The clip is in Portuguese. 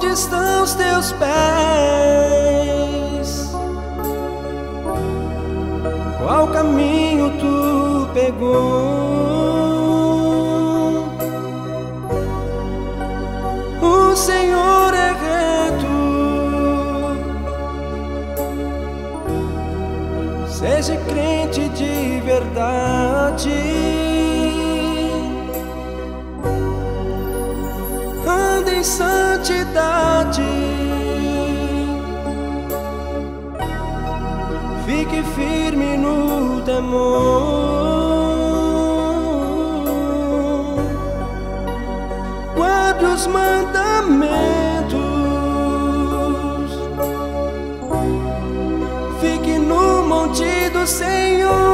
onde estão os teus pés? Qual caminho tu pegou? O Senhor é reto. Seja crente de verdade. Santidade. Fique firme no temor. Guarde os mandamentos. Fique no monte do Senhor.